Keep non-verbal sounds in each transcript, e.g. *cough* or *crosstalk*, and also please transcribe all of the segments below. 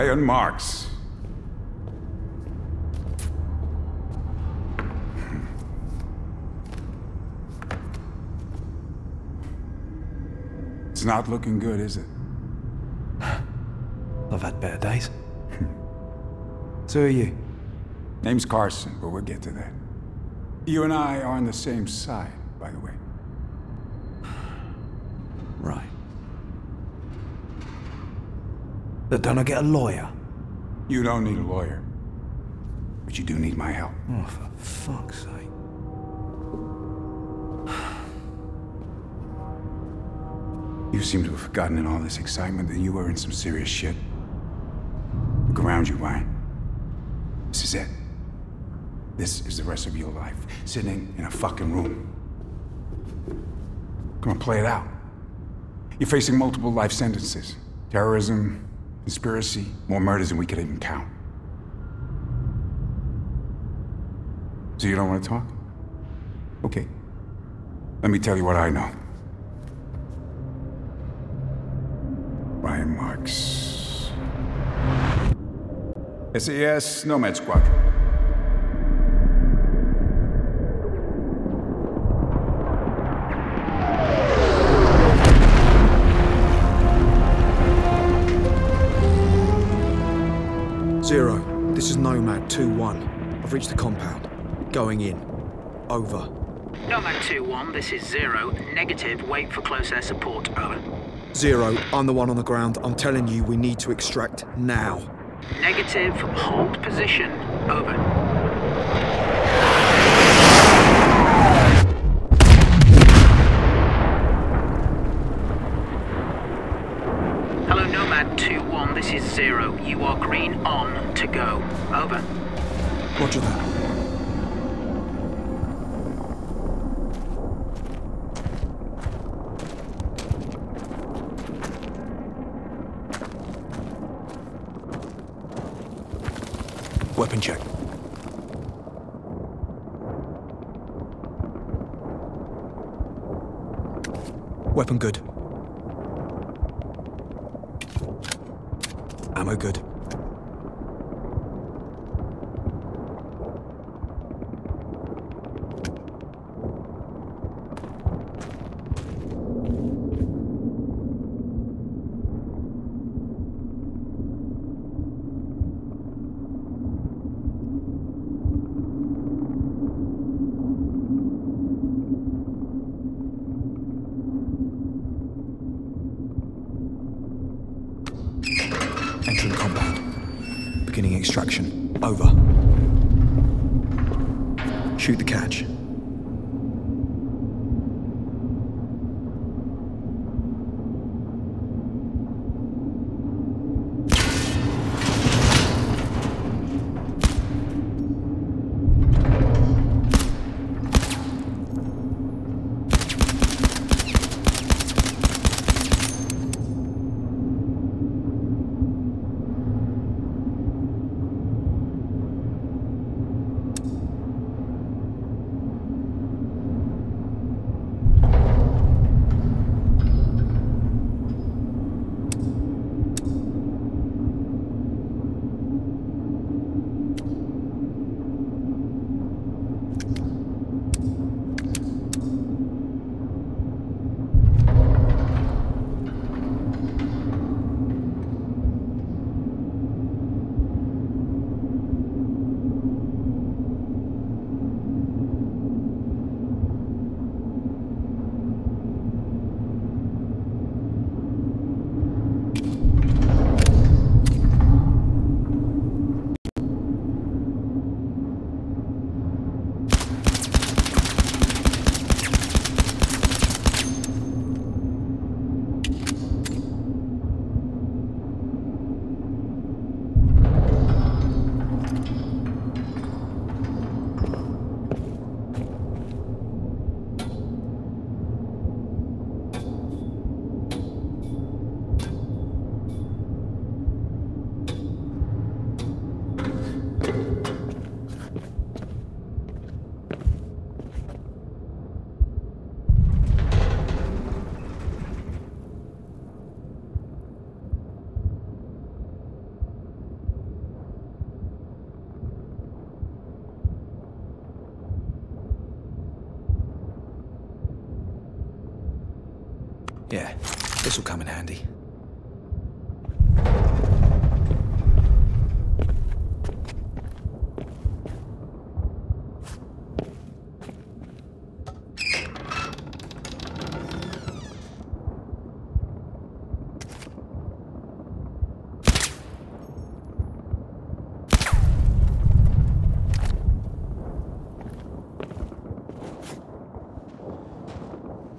Ryan Marks. It's not looking good, is it? *sighs* I've had better days. *laughs* so are you? Name's Carson, but we'll get to that. You and I are on the same side, by the way. Right. But don't I get a lawyer? You don't need a lawyer. But you do need my help. Oh, for fuck's sake. You seem to have forgotten in all this excitement that you were in some serious shit. Look around you, Ryan. This is it. This is the rest of your life, sitting in a fucking room. Come on, play it out. You're facing multiple life sentences. Terrorism, conspiracy, more murders than we could even count. So you don't want to talk? Okay. Let me tell you what I know. Ryan Marks. SAS Nomad Squadron. Zero, this is Nomad 2-1. I've reached the compound. Going in. Over. Nomad 2-1, this is Zero. Negative, wait for close air support. Over. Zero, I'm the one on the ground. I'm telling you, we need to extract now. Negative, hold position. Over.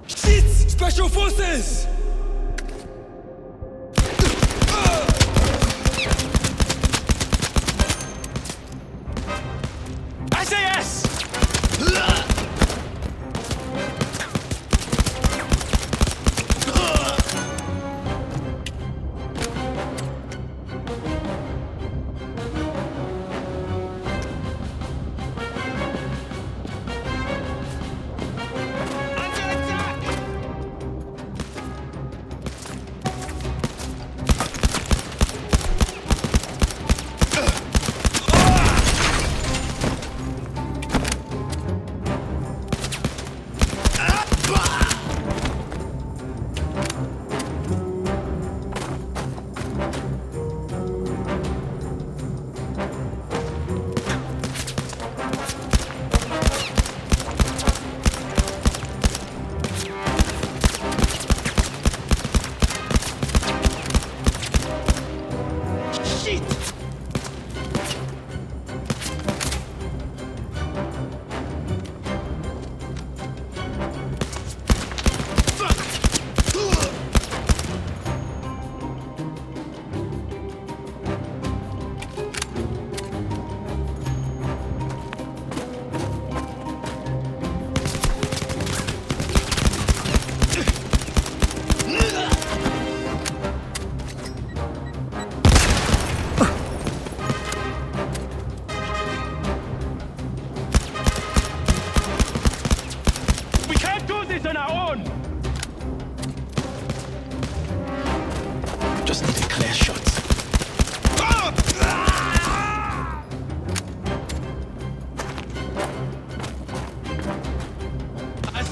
Shit! Special Forces!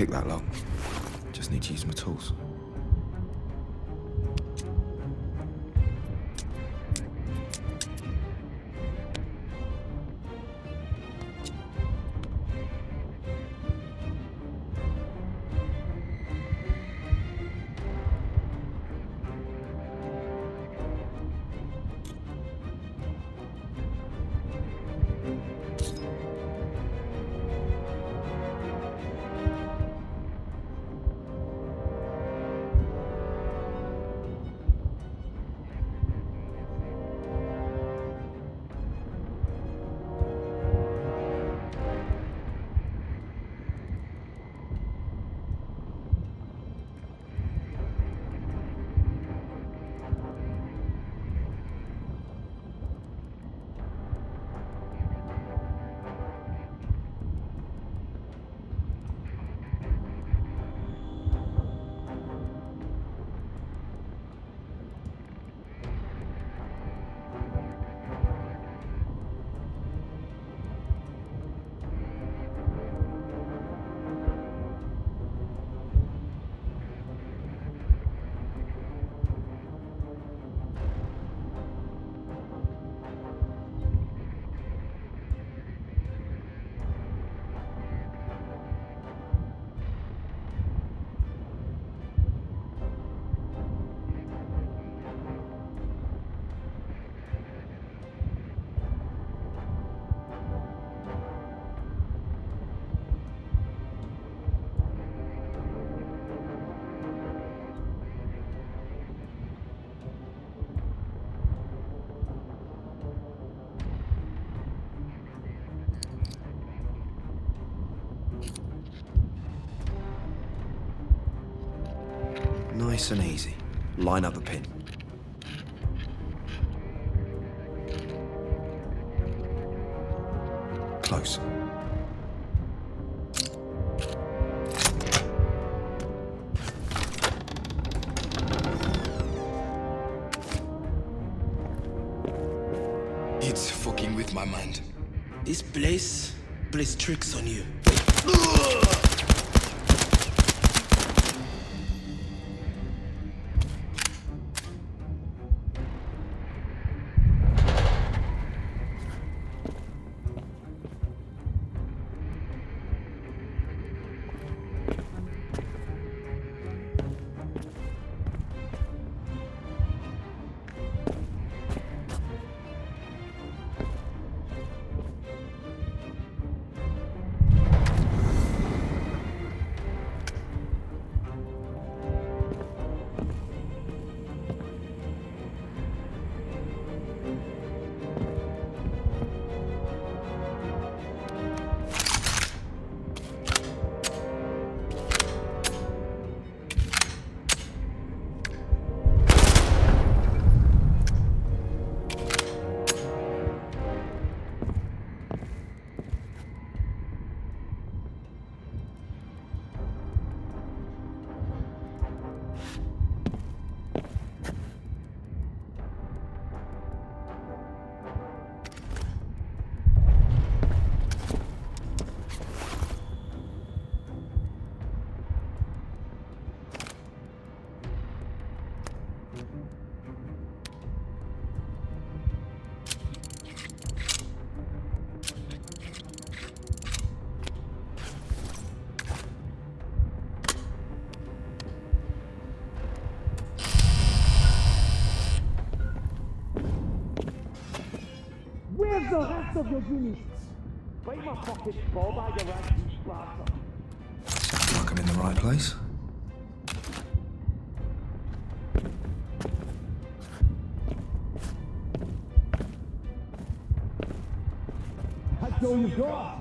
Pick that lock. Just need to use my tools. Nice and easy. Line up the pin. Close. It's fucking with my mind. This place plays tricks on you. *laughs* the rest of your units? Find my pockets full by your rag, you bastard. Sounds like I'm in the right place. That's all you got.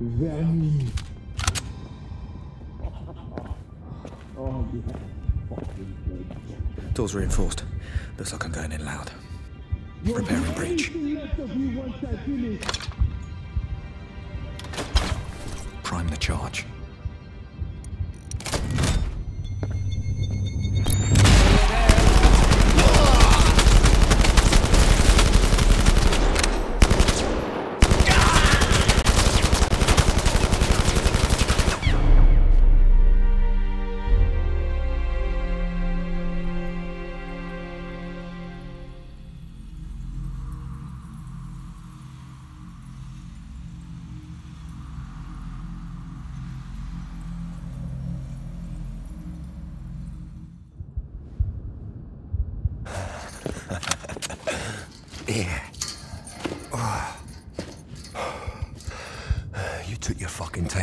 Vermine. *laughs* Oh, good. Door's reinforced. Looks like I'm going in loud. Preparing breach. Prime the charge.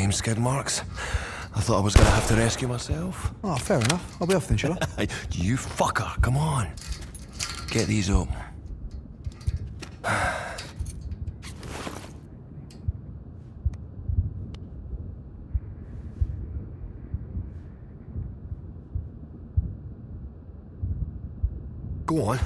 Time, skid marks. I thought I was gonna have to rescue myself. Oh, fair enough. I'll be off then, shall I? Hey, *laughs* you fucker, come on. Get these up. *sighs* Go on,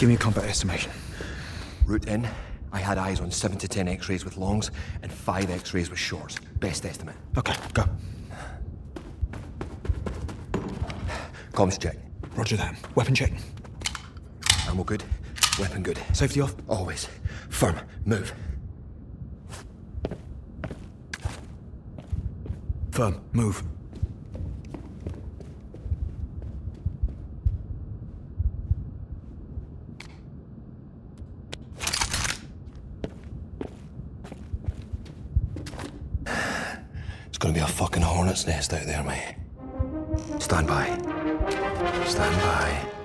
Give me a combat estimation. Route in, I had eyes on 7 to 10 x-rays with longs and 5 x-rays with shorts. Best estimate. Okay, go. Comms check. Roger that. Weapon check. Ammo good. Weapon good. Safety off. Always. Firm. Move. Firm. Move. It's gonna be a fucking hornet's nest out there, mate. Stand by. Stand by. Stand by.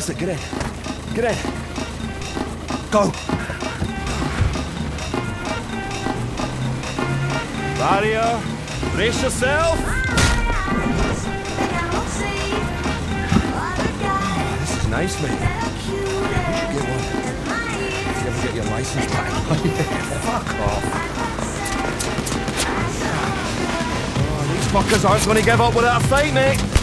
That's it, get in. Get in. Go. Varia, brace yourself. This is nice, mate. You should get one. If you ever get your license back. *laughs* Fuck off. Oh, these fuckers aren't going to give up without a fight, mate.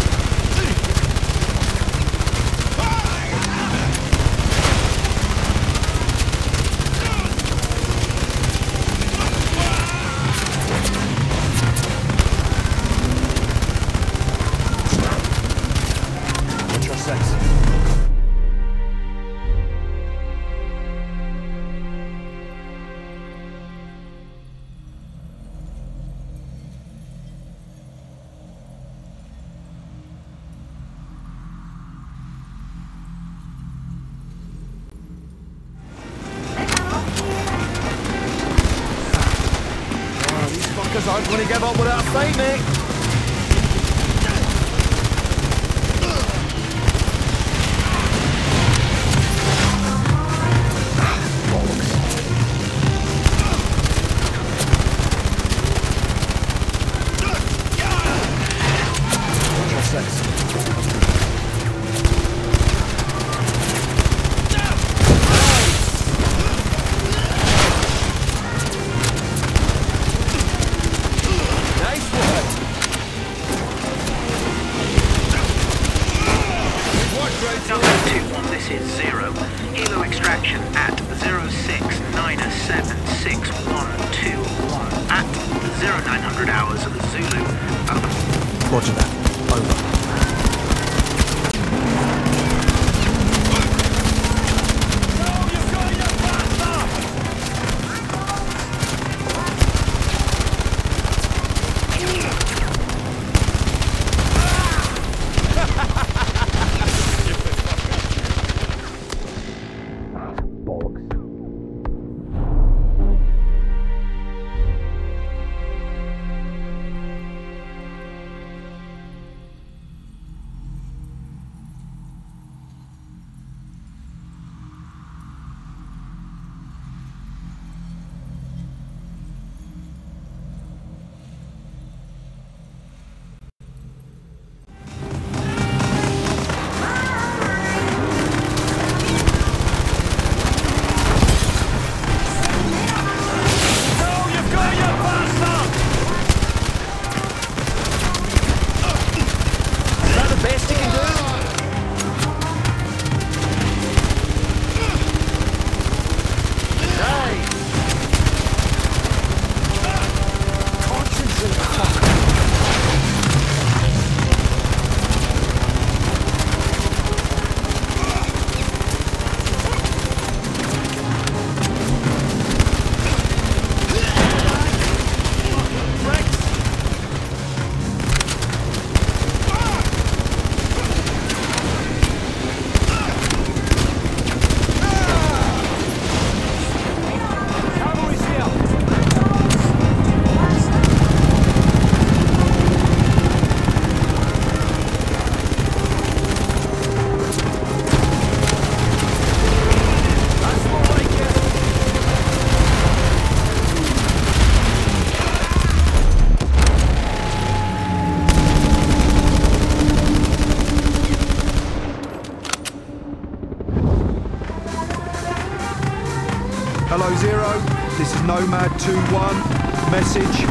Nomad 2-1. Message.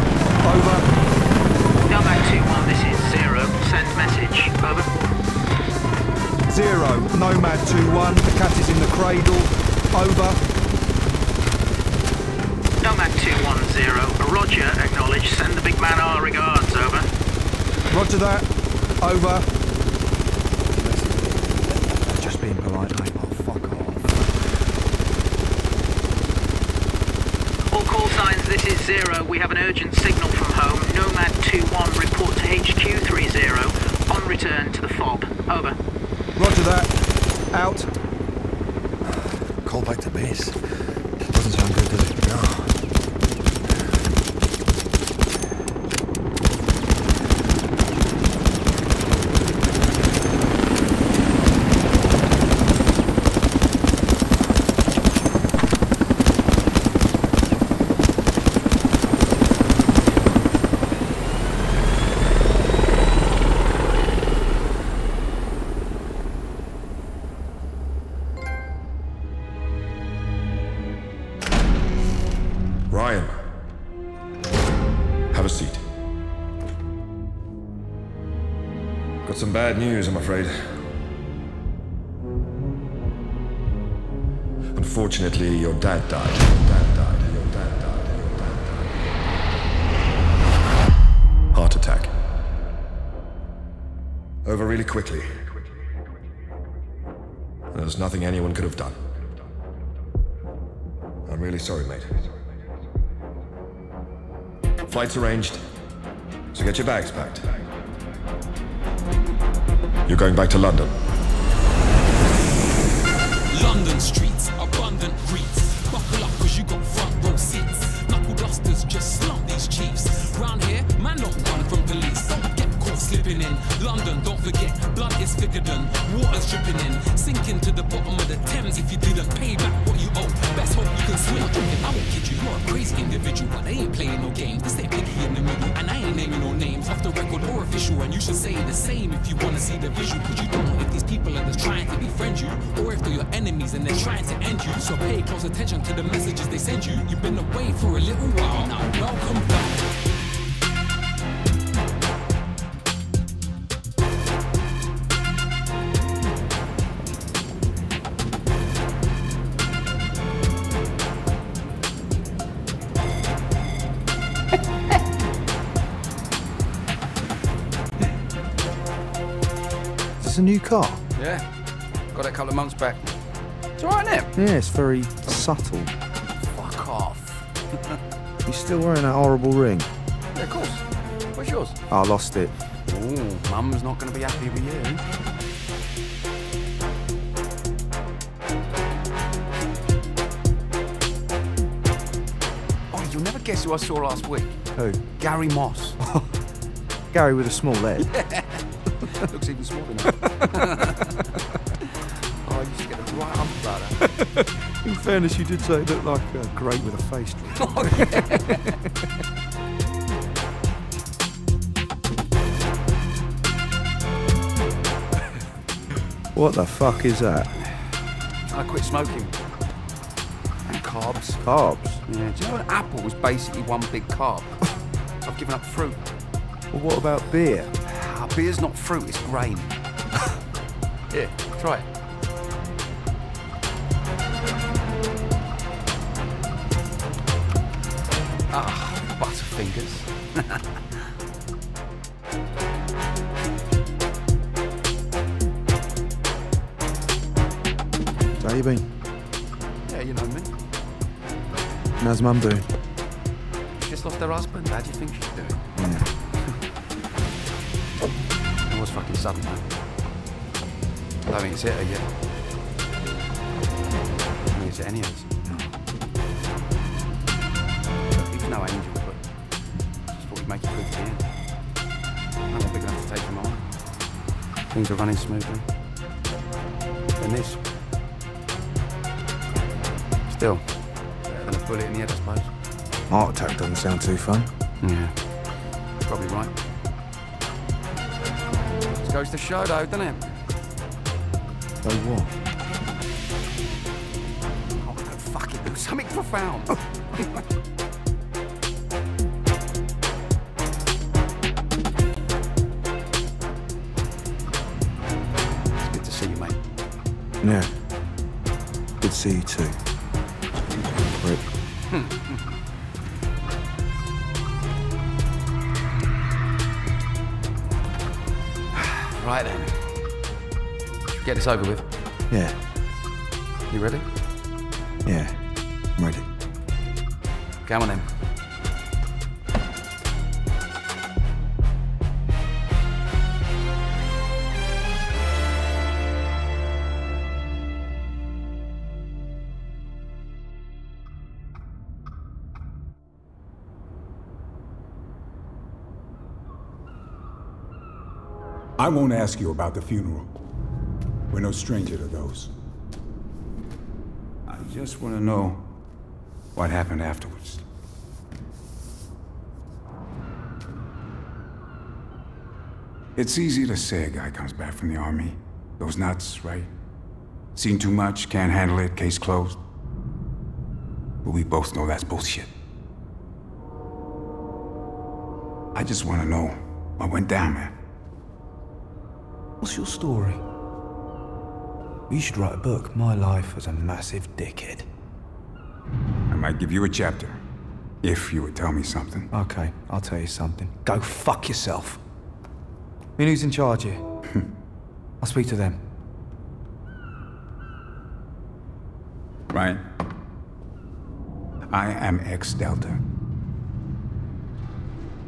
Over. Nomad 2-1, this is Zero. Send message. Over. Zero. Nomad 2-1. The cat is in the cradle. Over. Nomad 210. Roger, acknowledge. Send the big man our regards. Over. Roger that. Over. Zero, we have an urgent signal from home. Nomad 2-1, report to HQ 3-0. On return to the FOB. Over. Roger that. Out. Call back to base. Afraid. Unfortunately, your dad died. Your dad died. Your dad died. Your dad died. Heart attack. Over really quickly. There's nothing anyone could have done. I'm really sorry, mate. Flight's arranged, so get your bags packed. You're going back to London. London streets, in. London, don't forget, blood is thicker than water's dripping in. Sinking to the bottom of the Thames if you didn't pay back what you owe. Best hope you can swim. I won't kid you, you're a crazy individual, but they ain't playing no games. They stay picky in the middle, and I ain't naming no names off the record or official. And you should say the same if you wanna see the visual, cause you don't know if these people are just trying to befriend you, or if they're your enemies and they're trying to end you. So pay close attention to the messages they send you. You've been away for a little while now. Welcome back. New car? Yeah. Got it a couple of months back. It's alright, isn't it? Yeah, it's very subtle. Fuck off. You're still wearing that horrible ring? Yeah, of course. Where's yours? I lost it. Ooh, Mum's not going to be happy with you. Oh, you'll never guess who I saw last week. Who? Gary Moss. *laughs* Gary with a small *laughs* head. Looks In fairness, you did say it looked like uh, great with a face drop. *laughs* what the fuck is that? I quit smoking. And carbs. Carbs? Yeah, do you know an apple was basically one big carb? so *laughs* I've given up fruit. Well, what about beer? Ah, beer's not fruit, it's grain. *laughs* Here, try it. You been? Yeah, you know me. And how's mum doing? Just lost her husband. How do you think she's doing? Yeah. It was fucking sudden, man. I think it's hit her yet. I don't it's any of us. He's no angel, but just thought he'd make it good to the end. I'm not big enough to take him on. Things are running smoothly. And this. Still, better than a bullet in the head, I suppose. Heart attack doesn't sound too fun. Yeah, probably right. Just goes to show, though, doesn't it? So what? Oh, no, fuck it, do something profound. Oh. *laughs* it's good to see you, mate. Yeah. Get this over with. Yeah. You ready? Yeah. I'm ready. Come on in. I won't ask you about the funeral. We're no stranger to those. I just want to know what happened afterwards. It's easy to say a guy comes back from the army. Goes nuts, right? Seen too much, can't handle it, case closed. But we both know that's bullshit. I just want to know what went down, man. What's your story? You should write a book. My life as a massive dickhead. I might give you a chapter. If you would tell me something. Okay, I'll tell you something. Go fuck yourself. I mean, who's in charge here? *laughs* I'll speak to them. Ryan? I am ex Delta.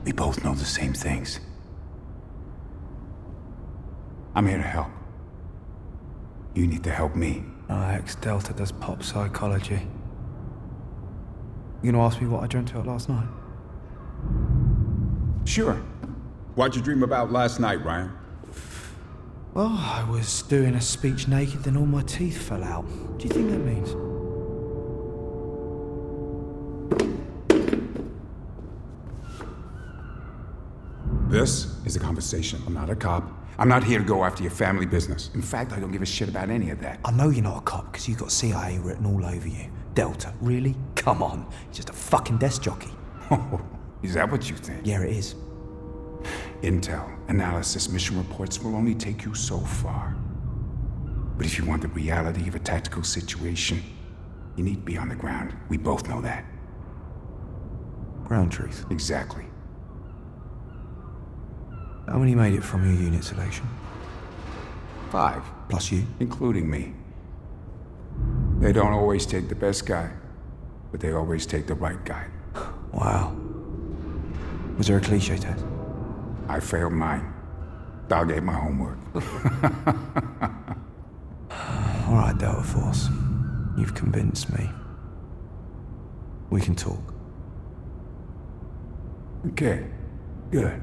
We both know the same things. I'm here to help. You need to help me. Oh, ex-Delta does pop psychology. You gonna ask me what I dreamt about last night? Sure. What'd you dream about last night, Ryan? Well, I was doing a speech naked, then all my teeth fell out. What do you think that means? This is a conversation. I'm not a cop. I'm not here to go after your family business. In fact, I don't give a shit about any of that. I know you're not a cop because you've got CIA written all over you. Delta, really? Come on. You're just a fucking desk jockey. Oh, *laughs* is that what you think? Yeah, it is. Intel, analysis, mission reports will only take you so far. But if you want the reality of a tactical situation, you need to be on the ground. We both know that. Ground truth. Exactly. How many made it from your unit selection? Five, Plus you? including me. They don't always take the best guy, but they always take the right guy. Wow. Was there a cliche test? I failed mine. Dog ate my homework. *laughs* All right, Delta Force. You've convinced me. We can talk. Okay, good.